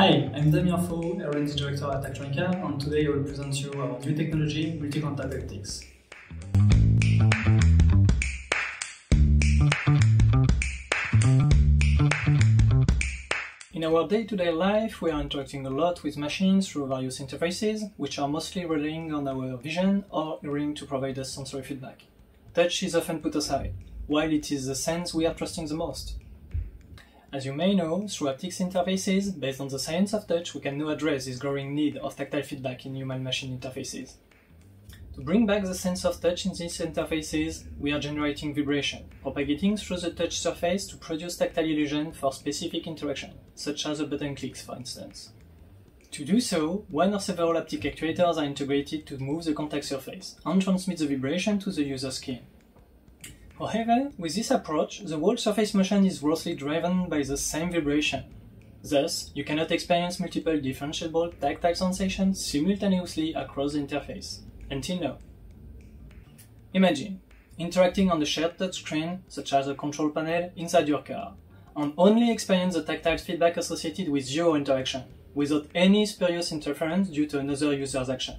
Hi, I'm Damien Faux, R&D Director at Actronika, and today I will present you our new technology, multi-contact haptics. In our day-to-day -day life, we are interacting a lot with machines through various interfaces, which are mostly relying on our vision or hearing to provide us sensory feedback. Touch is often put aside, while it is the sense we are trusting the most. As you may know, through haptics interfaces, based on the science of touch, we can now address this growing need of tactile feedback in human-machine interfaces. To bring back the sense of touch in these interfaces, we are generating vibration, propagating through the touch surface to produce tactile illusion for specific interaction, such as a button clicks for instance. To do so, one or several haptic actuators are integrated to move the contact surface and transmit the vibration to the user's skin. However, with this approach, the whole surface motion is grossly driven by the same vibration. Thus, you cannot experience multiple differentiable tactile sensations simultaneously across the interface, until now. Imagine interacting on the shared touchscreen, such as a control panel, inside your car, and only experience the tactile feedback associated with your interaction, without any spurious interference due to another user's action.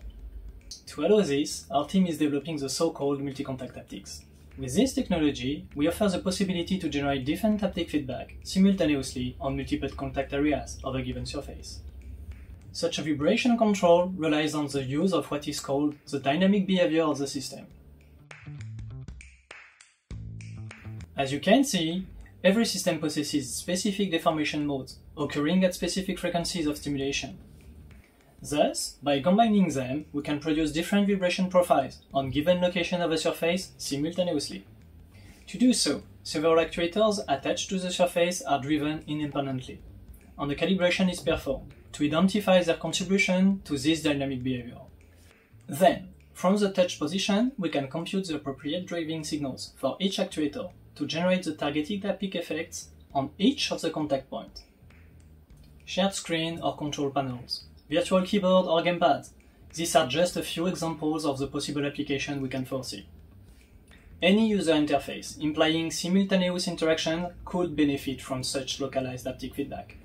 To allow this, our team is developing the so-called multi-contact haptics. With this technology, we offer the possibility to generate different haptic feedback simultaneously on multiple contact areas of a given surface. Such a vibration control relies on the use of what is called the dynamic behavior of the system. As you can see, every system possesses specific deformation modes occurring at specific frequencies of stimulation. Thus, by combining them, we can produce different vibration profiles on given location of a surface simultaneously. To do so, several actuators attached to the surface are driven independently, and the calibration is performed to identify their contribution to this dynamic behavior. Then, from the touch position, we can compute the appropriate driving signals for each actuator to generate the targeted haptic effects on each of the contact points. Shared screen or control panels virtual keyboard or gamepad. These are just a few examples of the possible application we can foresee. Any user interface implying simultaneous interaction could benefit from such localized haptic feedback.